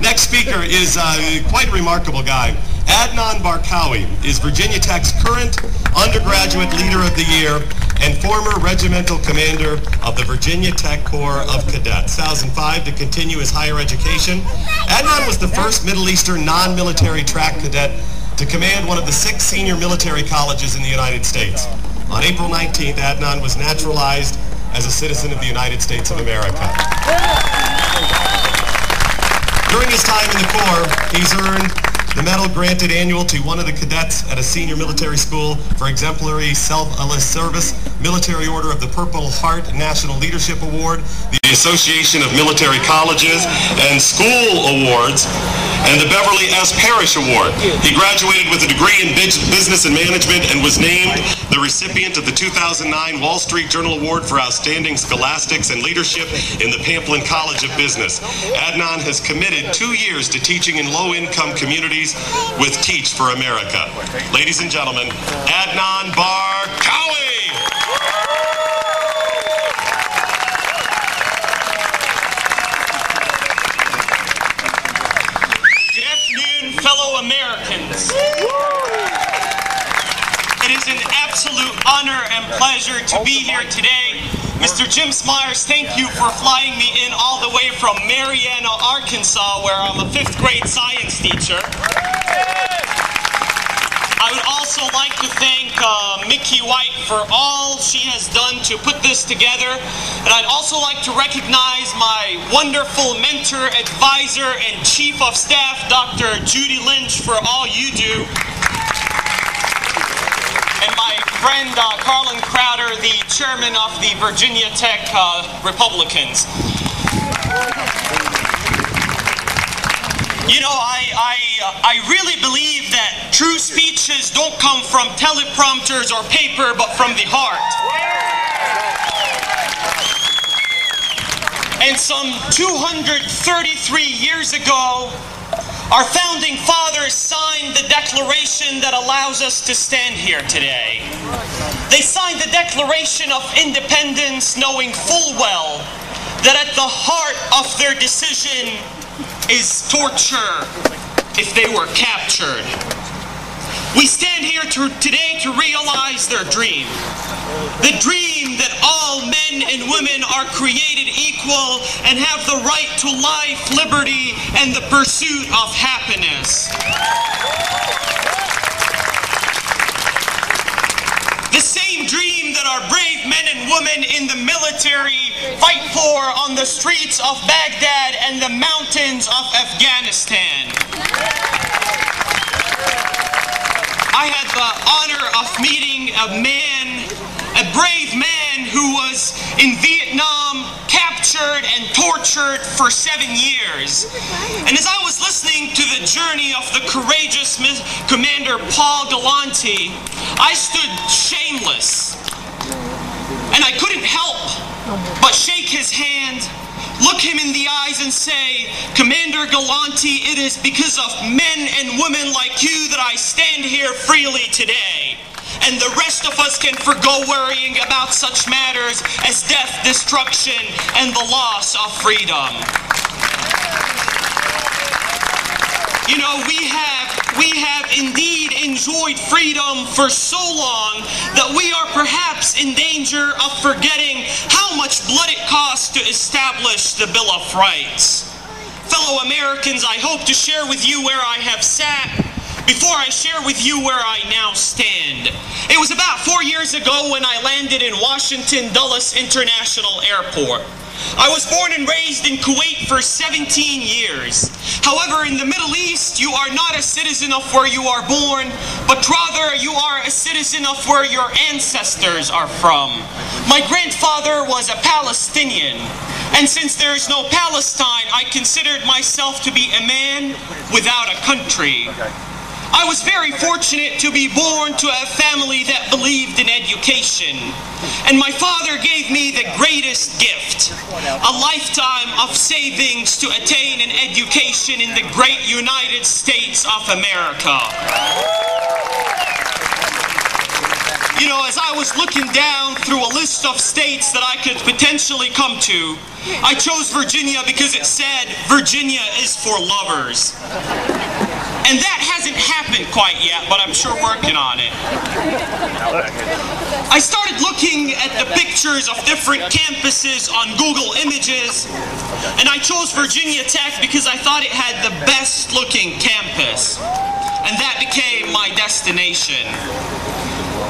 Next speaker is uh, quite a remarkable guy. Adnan Barqawi is Virginia Tech's current undergraduate leader of the year and former regimental commander of the Virginia Tech Corps of Cadets. 2005 to continue his higher education. Adnan was the first Middle Eastern non-military track cadet to command one of the six senior military colleges in the United States. On April 19th, Adnan was naturalized as a citizen of the United States of America. During his time in the Corps, he's earned the medal granted annual to one of the cadets at a senior military school for exemplary selfless service, Military Order of the Purple Heart National Leadership Award, the Association of Military Colleges and School Awards, and the Beverly S. Parrish Award. He graduated with a degree in business and management and was named the recipient of the 2009 Wall Street Journal Award for Outstanding Scholastics and Leadership in the Pamplin College of Business. Adnan has committed two years to teaching in low-income communities with Teach for America. Ladies and gentlemen, Adnan Bar Cowie! Good afternoon, fellow Americans. It is an absolute honor and pleasure to be here today. Mr. Jim Smyers, thank you for flying me in all the way from Marianna, Arkansas, where I'm a fifth grade science teacher. I would also like to thank uh, Mickey White for all she has done to put this together. And I'd also like to recognize my wonderful mentor, advisor, and chief of staff, Dr. Judy Lynch, for all you do. And my friend uh, Carlin Crowder, the chairman of the Virginia Tech uh, Republicans. You know, I, I, I really believe that true speeches don't come from teleprompters or paper, but from the heart. And some 233 years ago, our founding fathers signed the declaration that allows us to stand here today. They signed the Declaration of Independence knowing full well that at the heart of their decision is torture if they were captured. We stand here to, today to realize their dream. The dream that all men and women are created equal and have the right to life, liberty, and the pursuit of happiness. The same dream that our brave men and women in the military fight for on the streets of Baghdad and the mountains of Afghanistan. I had the honor of meeting a man, a brave man who was in Vietnam, captured and tortured for seven years. And as I was listening to the journey of the courageous Commander Paul Galanti, I stood shameless. And I couldn't help but shake his hand, look him in the eyes, and say, Commander Galanti, it is because of men and women like you that I stand here freely today. And the rest of us can forgo worrying about such matters as death, destruction, and the loss of freedom. You know, we have enjoyed freedom for so long that we are perhaps in danger of forgetting how much blood it cost to establish the Bill of Rights. Fellow Americans, I hope to share with you where I have sat before I share with you where I now stand. It was about four years ago when I landed in Washington Dulles International Airport. I was born and raised in Kuwait for 17 years. However, in the Middle East, you are not a citizen of where you are born, but rather you are a citizen of where your ancestors are from. My grandfather was a Palestinian, and since there is no Palestine, I considered myself to be a man without a country. I was very fortunate to be born to a family that believed in education. And my father gave me the greatest gift, a lifetime of savings to attain an education in the great United States of America. you know, as I was looking down through a list of states that I could potentially come to, I chose Virginia because it said Virginia is for lovers. And that hasn't happened quite yet, but I'm sure working on it. I started looking at the pictures of different campuses on Google Images, and I chose Virginia Tech because I thought it had the best looking campus. And that became my destination.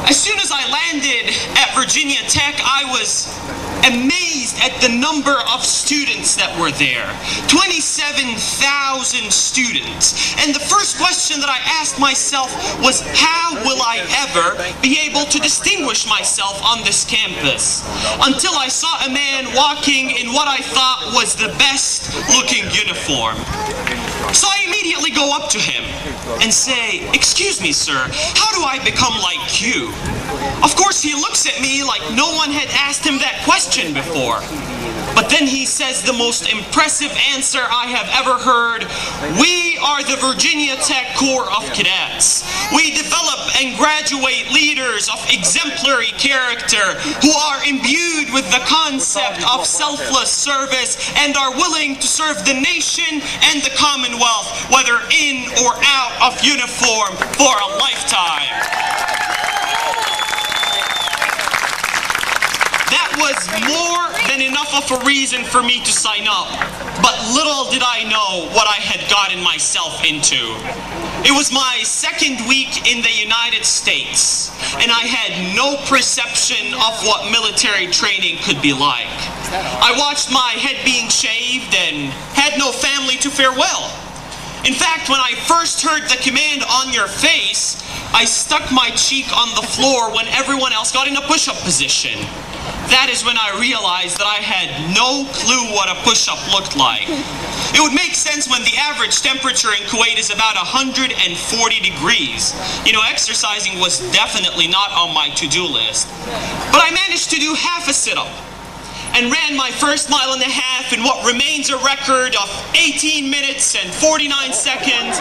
As soon as I landed at Virginia Tech, I was amazed at the number of students that were there 27,000 students. And the first question that I asked myself was how will I ever be able to distinguish myself on this campus? Until I saw a man walking in what I thought was the best looking uniform. So I immediately go up to him and say, Excuse me, sir, how do I become like you? Of course, he looks at me like no one had asked him that question before. But then he says the most impressive answer I have ever heard. We are the Virginia Tech Corps of Cadets. We develop and graduate leaders of exemplary character who are imbued with the concept of selfless service and are willing to serve the nation and the Commonwealth, whether in or out of uniform, for a lifetime. That was more than enough of a reason for me to sign up. But little did I know what I had gotten myself into. It was my second week in the United States, and I had no perception of what military training could be like. I watched my head being shaved and had no family to farewell. In fact, when I first heard the command on your face, I stuck my cheek on the floor when everyone else got in a push-up position. That is when I realized that I had no clue what a push-up looked like. It would make sense when the average temperature in Kuwait is about 140 degrees. You know, exercising was definitely not on my to-do list. But I managed to do half a sit-up and ran my first mile and a half in what remains a record of 18 minutes and 49 seconds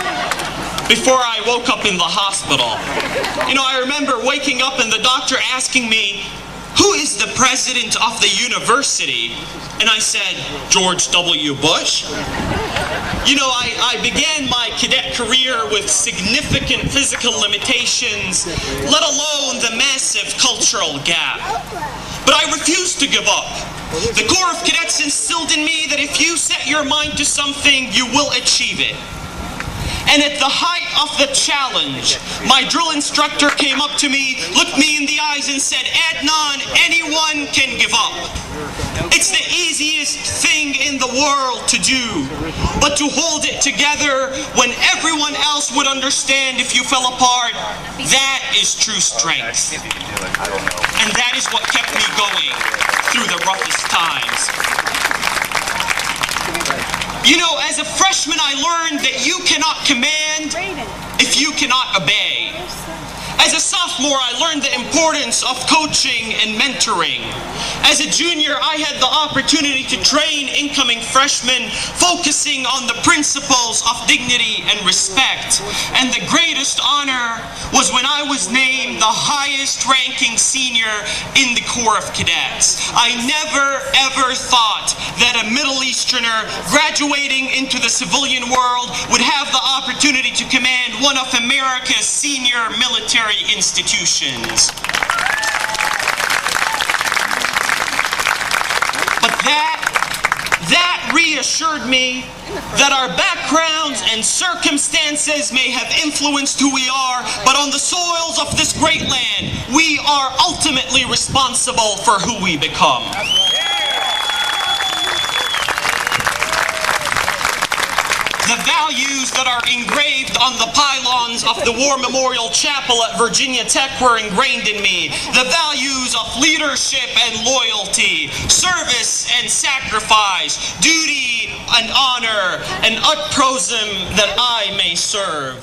before I woke up in the hospital. You know, I remember waking up and the doctor asking me, who is the president of the university? And I said, George W. Bush. You know, I, I began my cadet career with significant physical limitations, let alone the massive cultural gap. But I refused to give up. The Corps of Cadets instilled in me that if you set your mind to something, you will achieve it. And at the height of the challenge, my drill instructor came up to me, looked me in the eyes, and said, Adnan, anyone can give up. It's the easiest thing in the world to do, but to hold it together when everyone else would understand if you fell apart, that is true strength. And that is what kept me going through the roughest times. You know, as a freshman, I learned that you cannot command if you cannot obey. As a sophomore, I learned the importance of coaching and mentoring. As a junior, I had the opportunity to train incoming freshmen, focusing on the principles of dignity and respect. And the greatest honor was when I was named the highest ranking senior in the Corps of Cadets. I never Graduating into the civilian world would have the opportunity to command one of America's senior military institutions. But that that reassured me that our backgrounds and circumstances may have influenced who we are, but on the soils of this great land, we are ultimately responsible for who we become. The values that are engraved on the pylons of the War Memorial Chapel at Virginia Tech were ingrained in me. The values of leadership and loyalty, service and sacrifice, duty and honor, and Ut Prosim that I may serve.